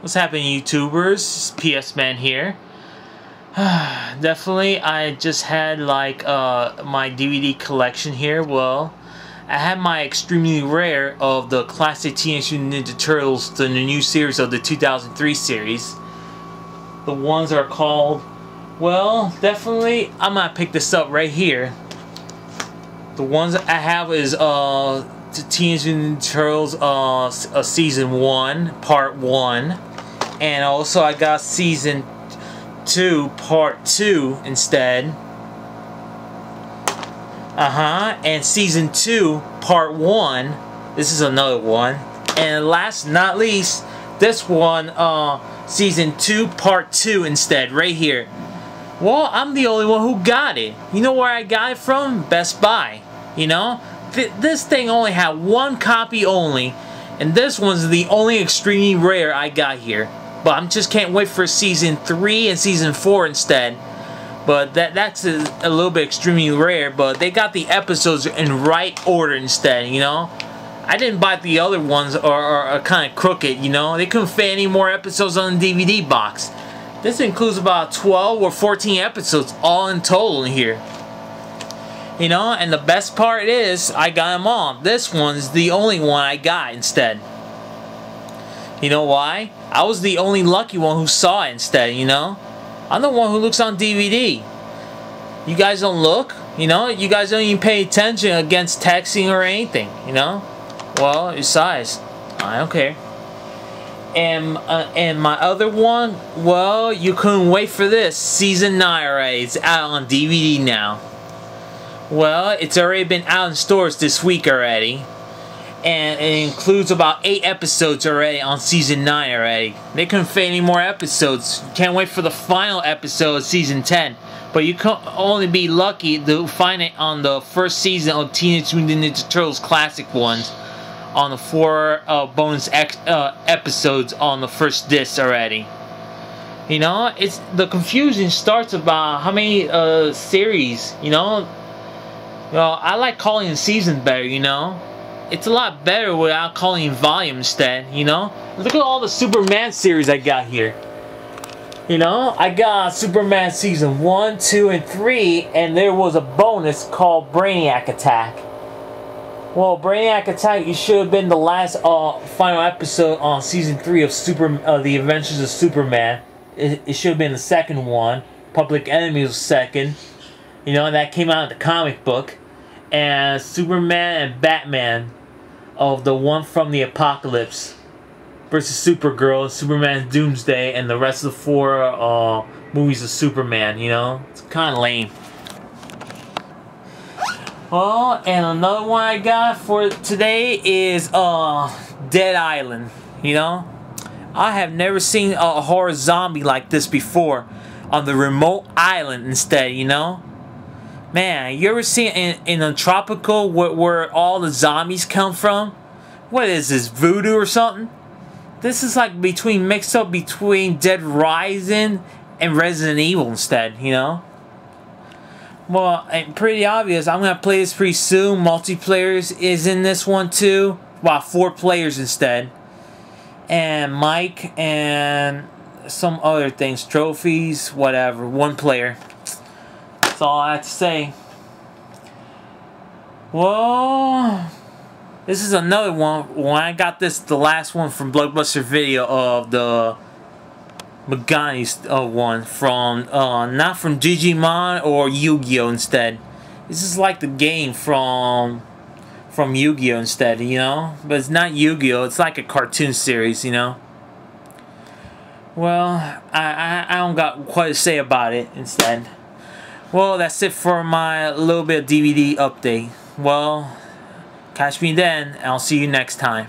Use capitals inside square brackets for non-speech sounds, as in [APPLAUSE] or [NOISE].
What's happening, YouTubers? PS Man here. [SIGHS] Definitely, I just had like uh, my DVD collection here. Well, I had my extremely rare of the classic Teenage Mutant Ninja Turtles, the new series of the 2003 series. The ones are called, well, definitely, I'm gonna pick this up right here. The ones I have is uh, Teenage Mutant Ninja Turtles uh, uh, Season 1, Part 1 and also I got season 2 part 2 instead. Uh-huh. And season 2 part 1 this is another one. And last not least this one uh season 2 part 2 instead right here. Well I'm the only one who got it. You know where I got it from? Best Buy you know? Th this thing only had one copy only and this one's the only extremely rare I got here but I just can't wait for season 3 and season 4 instead. But that that's a, a, little bit extremely rare, but they got the episodes in right order instead, you know? I didn't buy the other ones are, are kind of crooked, you know? They couldn't fit any more episodes on the DVD box. This includes about 12 or 14 episodes all in total in here. You know, and the best part is, I got them all. This one's the only one I got instead. You know why? I was the only lucky one who saw it instead, you know? I'm the one who looks on DVD. You guys don't look, you know? You guys don't even pay attention against texting or anything, you know? Well, size. I don't care. And, uh, and my other one, well, you couldn't wait for this. Season 9 already. It's out on DVD now. Well, it's already been out in stores this week already and it includes about eight episodes already on season 9 already. They couldn't fit any more episodes. Can't wait for the final episode of season 10. But you can only be lucky to find it on the first season of Teenage Mutant Ninja Turtles classic ones on the four uh, bonus uh, episodes on the first disc already. You know, it's the confusion starts about how many uh, series. You know, well, I like calling seasons better. You know, it's a lot better without calling volume instead, you know? Look at all the Superman series I got here. You know, I got Superman season 1, 2, and 3, and there was a bonus called Brainiac Attack. Well, Brainiac Attack, you should have been the last uh, final episode on season 3 of Super, uh, The Adventures of Superman. It, it should have been the second one. Public Enemy was second. You know, that came out in the comic book. And Superman and Batman of the one from the apocalypse versus Supergirl, Superman Doomsday, and the rest of the four uh, movies of Superman, you know? It's kind of lame. Oh, and another one I got for today is uh, Dead Island, you know? I have never seen a horror zombie like this before on the remote island instead, you know? Man, you ever seen in, in a tropical where, where all the zombies come from? What is this, voodoo or something? This is like between mixed up between Dead Rising and Resident Evil instead, you know? Well, pretty obvious. I'm gonna play this pretty soon. Multiplayer is in this one too. Wow, four players instead. And Mike and some other things, trophies, whatever. One player. That's all I have to say. Well, this is another one. When I got this, the last one from Blockbuster Video of the Megami uh, one from, uh, not from Digimon or Yu-Gi-Oh! instead. This is like the game from from Yu-Gi-Oh! instead, you know? But it's not Yu-Gi-Oh! It's like a cartoon series, you know? Well, I, I, I don't got quite to say about it instead. Well, that's it for my little bit of DVD update. Well, catch me then, and I'll see you next time.